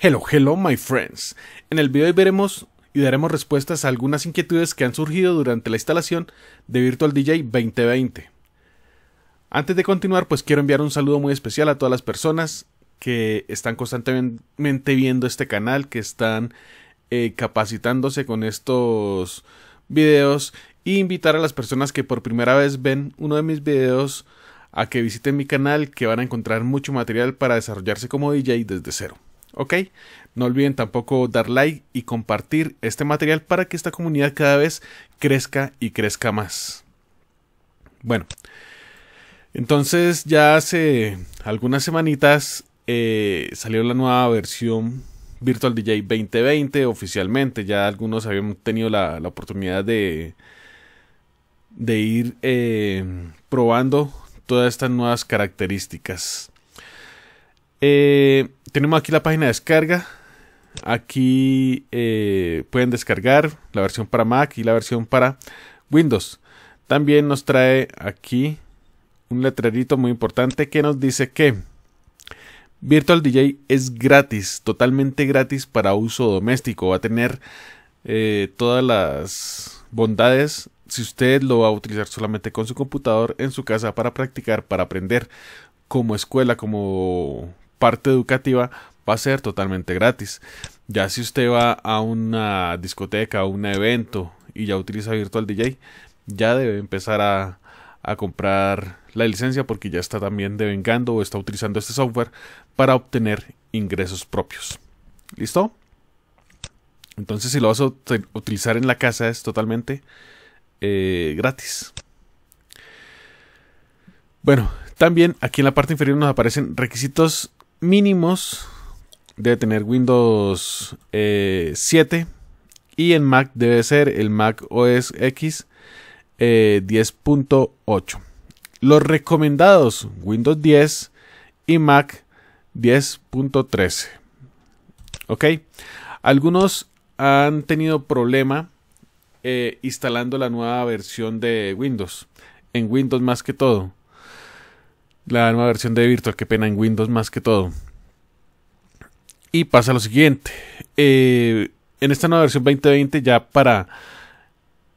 Hello, hello, my friends. En el video hoy veremos y daremos respuestas a algunas inquietudes que han surgido durante la instalación de Virtual DJ 2020. Antes de continuar, pues quiero enviar un saludo muy especial a todas las personas que están constantemente viendo este canal, que están eh, capacitándose con estos videos e invitar a las personas que por primera vez ven uno de mis videos a que visiten mi canal que van a encontrar mucho material para desarrollarse como DJ desde cero. ¿Ok? No olviden tampoco dar like y compartir este material para que esta comunidad cada vez crezca y crezca más. Bueno, entonces ya hace algunas semanitas eh, salió la nueva versión Virtual DJ 2020 oficialmente. Ya algunos habían tenido la, oportunidad de, de ir eh, probando todas estas nuevas características. Eh, tenemos aquí la página de descarga. Aquí eh, pueden descargar la versión para Mac y la versión para Windows. También nos trae aquí un letrerito muy importante que nos dice que Virtual DJ es gratis, totalmente gratis para uso doméstico. Va a tener eh, todas las bondades si usted lo va a utilizar solamente con su computador en su casa para practicar, para aprender como escuela, como parte educativa va a ser totalmente gratis. Ya si usted va a una discoteca o un evento y ya utiliza Virtual DJ, ya debe empezar a, comprar la licencia porque ya está también devengando o está utilizando este software para obtener ingresos propios. ¿Listo? Entonces si lo vas a utilizar en la casa es totalmente eh, gratis. Bueno, también aquí en la parte inferior nos aparecen requisitos mínimos debe tener Windows 7 eh, y en Mac debe ser el Mac OS X 10.8. Eh, Los recomendados Windows 10 y Mac 10.13. Ok. Algunos han tenido problema eh, instalando la nueva versión de Windows. En Windows más que todo la nueva versión de Virtual, qué pena, en Windows más que todo. Y pasa lo siguiente. Eh, en esta nueva versión 2020 ya para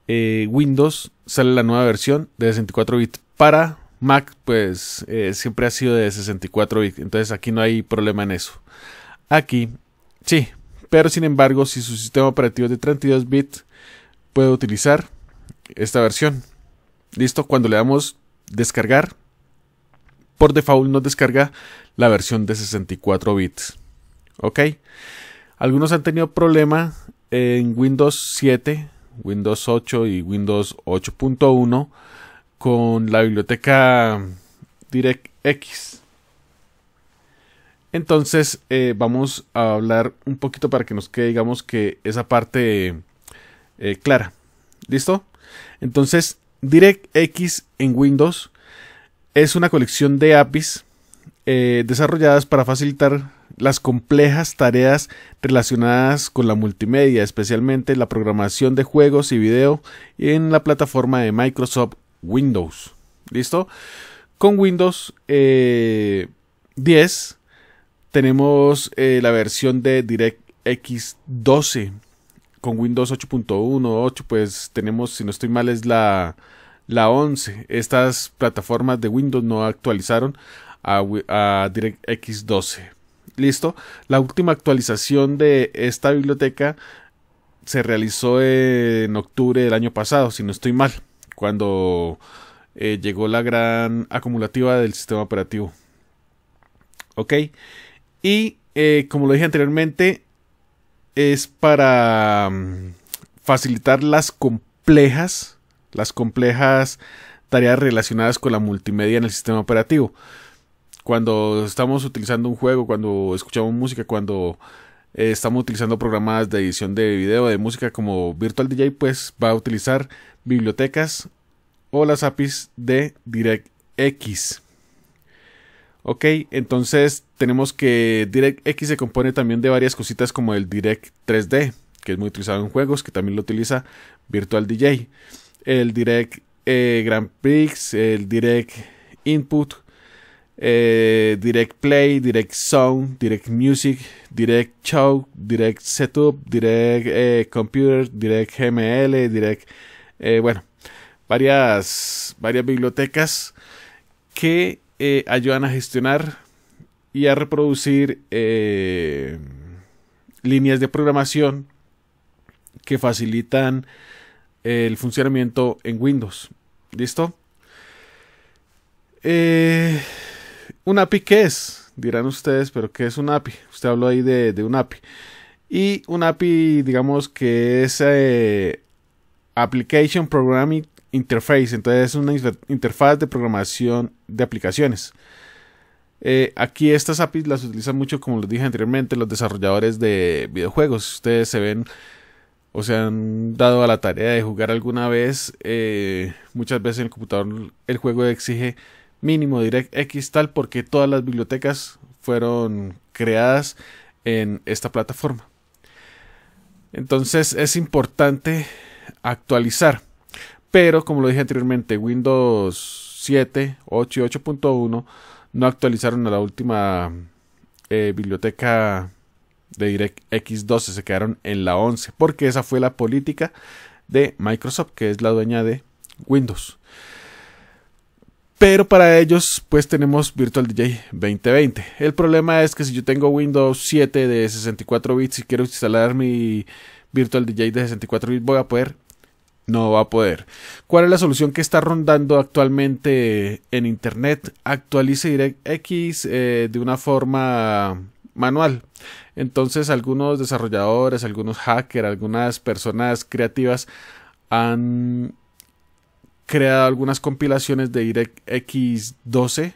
eh, Windows sale la nueva versión de 64 bits. Para Mac pues eh, siempre ha sido de 64 bits. Entonces aquí no hay problema en eso. Aquí sí. Pero sin embargo si su sistema operativo es de 32 bits puede utilizar esta versión. Listo. Cuando le damos descargar por default nos descarga la versión de 64 bits. ¿Ok? Algunos han tenido problema en Windows 7, Windows 8 y Windows 8.1 con la biblioteca DirectX. Entonces eh, vamos a hablar un poquito para que nos quede, digamos que esa parte eh, clara. ¿Listo? Entonces, DirectX en Windows es una colección de APIs eh, desarrolladas para facilitar las complejas tareas relacionadas con la multimedia, especialmente la programación de juegos y video en la plataforma de Microsoft Windows. ¿Listo? Con Windows 10 eh, tenemos eh, la versión de DirectX 12. Con Windows 8.1, 8, pues tenemos, si no estoy mal, es la la 11. Estas plataformas de Windows no actualizaron a, DirectX 12. Listo. La última actualización de esta biblioteca se realizó en octubre del año pasado, si no estoy mal, cuando eh, llegó la gran acumulativa del sistema operativo. Ok. Y eh, como lo dije anteriormente, es para mm, facilitar las complejas las complejas tareas relacionadas con la multimedia en el sistema operativo. Cuando estamos utilizando un juego, cuando escuchamos música, cuando eh, estamos utilizando programas de edición de video, de música como Virtual DJ, pues va a utilizar bibliotecas o las APIs de DirectX. Ok, entonces tenemos que DirectX se compone también de varias cositas como el Direct 3D, que es muy utilizado en juegos, que también lo utiliza Virtual DJ el Direct eh, Grand Prix, el Direct Input, eh, Direct Play, Direct Sound, Direct Music, Direct Show, Direct Setup, Direct eh, Computer, Direct GML, Direct, eh, bueno, varias, varias bibliotecas que ayudan a gestionar y a reproducir líneas de programación que facilitan el funcionamiento en Windows. ¿Listo? Eh, ¿Un API qué es? Dirán ustedes, pero ¿qué es un API? Usted habló ahí de, un API. Y un API, digamos que es eh, Application Programming Interface. Entonces es una interfaz de programación de aplicaciones. Eh, aquí estas APIs las utilizan mucho, como les dije anteriormente, los desarrolladores de videojuegos. Ustedes se ven o se han dado a la tarea de jugar alguna vez. Eh, muchas veces en el computador el juego exige mínimo DirectX tal porque todas las bibliotecas fueron creadas en esta plataforma. Entonces es importante actualizar. Pero como lo dije anteriormente, Windows 7, 8 y 8.1 no actualizaron a la última eh, biblioteca de DirectX 12, se quedaron en la 11, porque esa fue la política de Microsoft, que es la dueña de Windows. Pero para ellos, pues tenemos Virtual DJ 2020. El problema es que si yo tengo Windows 7 de 64 bits y quiero instalar mi Virtual DJ de 64 bits, voy a poder. No va a poder. ¿Cuál es la solución que está rondando actualmente en Internet? Actualice DirectX eh, de una forma manual. Entonces algunos desarrolladores, algunos hackers, algunas personas creativas han creado algunas compilaciones de DirectX 12,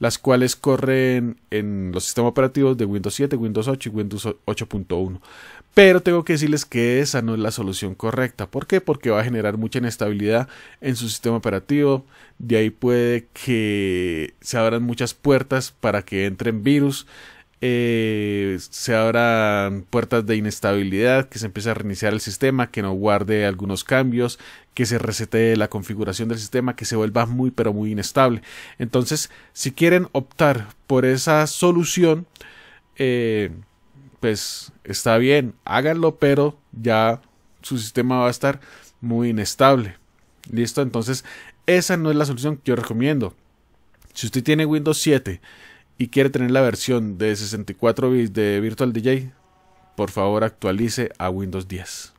las cuales corren en los sistemas operativos de Windows 7, Windows 8 y Windows 8.1. Pero tengo que decirles que esa no es la solución correcta. ¿Por qué? Porque va a generar mucha inestabilidad en su sistema operativo. De ahí puede que se abran muchas puertas para que entren virus. Eh, se abran puertas de inestabilidad, que se empiece a reiniciar el sistema, que no guarde algunos cambios, que se resete la configuración del sistema, que se vuelva muy pero muy inestable. Entonces, si quieren optar por esa solución, eh, pues está bien, háganlo, pero ya su sistema va a estar muy inestable. ¿Listo? Entonces, esa no es la solución que yo recomiendo. Si usted tiene Windows 7 y quiere tener la versión de 64 bits de Virtual DJ, por favor actualice a Windows 10.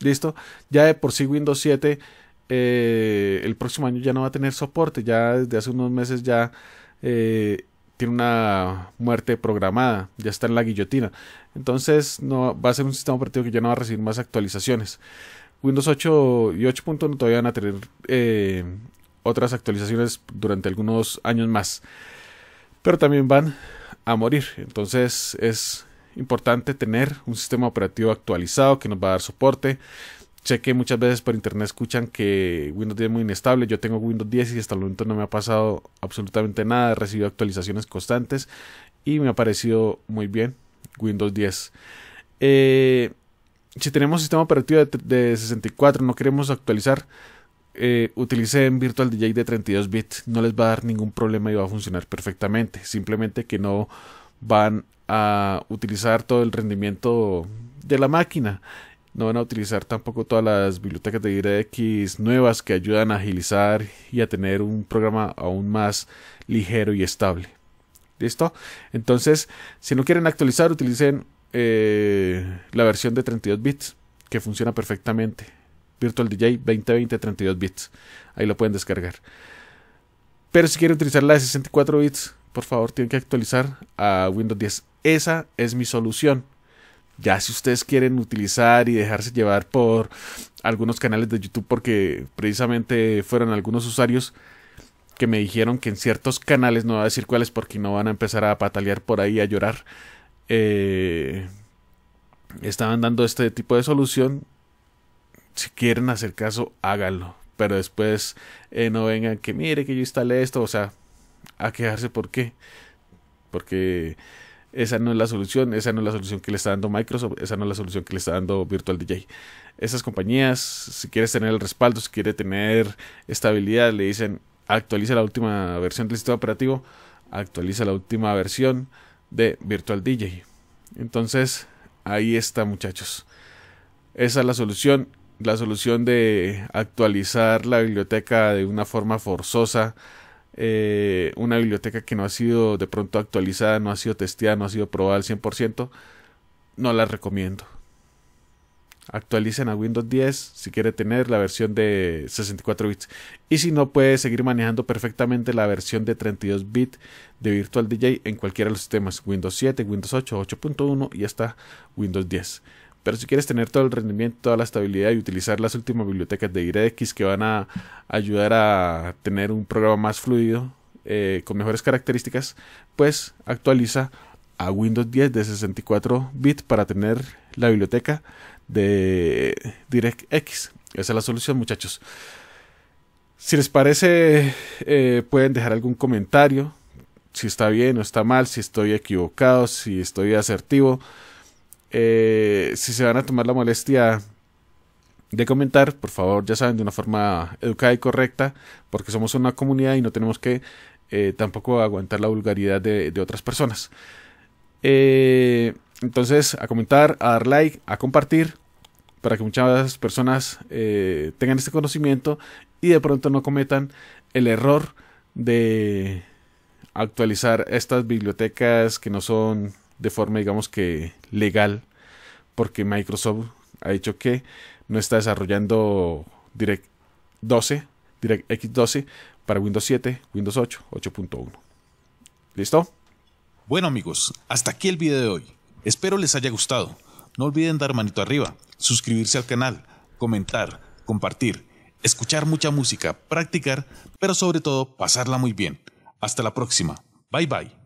¿Listo? Ya de por sí Windows 7 eh, el próximo año ya no va a tener soporte, ya desde hace unos meses ya eh, tiene una muerte programada, ya está en la guillotina. Entonces no va a ser un sistema operativo que ya no va a recibir más actualizaciones. Windows 8 y 8.1 todavía van a tener eh, otras actualizaciones durante algunos años más pero también van a morir. Entonces es importante tener un sistema operativo actualizado que nos va a dar soporte. Sé que muchas veces por internet escuchan que Windows 10 es muy inestable. Yo tengo Windows 10 y hasta el momento no me ha pasado absolutamente nada. He recibido actualizaciones constantes y me ha parecido muy bien Windows 10. Eh, si tenemos sistema operativo de, de 64, no queremos actualizar, eh, utilicen Virtual DJ de 32 bits, no les va a dar ningún problema y va a funcionar perfectamente. Simplemente que no van a utilizar todo el rendimiento de la máquina. No van a utilizar tampoco todas las bibliotecas de DirectX nuevas que ayudan a agilizar y a tener un programa aún más ligero y estable. ¿Listo? Entonces, si no quieren actualizar, utilicen eh, la versión de 32 bits que funciona perfectamente. Virtual DJ 2020 32 bits. Ahí lo pueden descargar. Pero si quieren utilizar la de 64 bits, por favor tienen que actualizar a Windows 10. Esa es mi solución. Ya si ustedes quieren utilizar y dejarse llevar por algunos canales de YouTube, porque precisamente fueron algunos usuarios que me dijeron que en ciertos canales, no voy a decir cuáles porque no van a empezar a patalear por ahí a llorar, eh, estaban dando este tipo de solución si quieren hacer caso, háganlo. Pero después eh, no vengan que mire que yo instalé esto, o sea, a quejarse por qué. Porque esa no es la solución, esa no es la solución que le está dando Microsoft, esa no es la solución que le está dando Virtual DJ. Esas compañías, si quieres tener el respaldo, si quieres tener estabilidad, le dicen actualiza la última versión del sistema operativo, actualiza la última versión de Virtual DJ. Entonces, ahí está muchachos. Esa es la solución. La solución de actualizar la biblioteca de una forma forzosa. Eh, una biblioteca que no ha sido de pronto actualizada, no ha sido testeada, no ha sido probada al 100%. No la recomiendo actualicen a Windows 10 si quiere tener la versión de 64 bits y si no puede seguir manejando perfectamente la versión de 32 bits de Virtual DJ en cualquiera de los sistemas Windows 7, Windows 8, 8.1 y hasta Windows 10 pero si quieres tener todo el rendimiento, toda la estabilidad y utilizar las últimas bibliotecas de DirectX que van a ayudar a tener un programa más fluido eh, con mejores características, pues actualiza a Windows 10 de 64 bits para tener la biblioteca de DirectX. Esa es la solución, muchachos. Si les parece, eh, pueden dejar algún comentario. Si está bien o está mal, si estoy equivocado, si estoy asertivo. Eh, si se van a tomar la molestia de comentar, por favor, ya saben, de una forma educada y correcta, porque somos una comunidad y no tenemos que eh, tampoco aguantar la vulgaridad de, otras personas. Eh, entonces, a comentar, a dar like, a compartir, para que muchas personas eh, tengan este conocimiento y de pronto no cometan el error de actualizar estas bibliotecas que no son de forma, digamos que legal, porque Microsoft ha dicho que no está desarrollando Direct 12, DirectX 12 para Windows 7, Windows 8, 8.1. ¿Listo? Bueno amigos, hasta aquí el video de hoy. Espero les haya gustado. No olviden dar manito arriba, suscribirse al canal, comentar, compartir, escuchar mucha música, practicar, pero sobre todo pasarla muy bien. Hasta la próxima. Bye bye.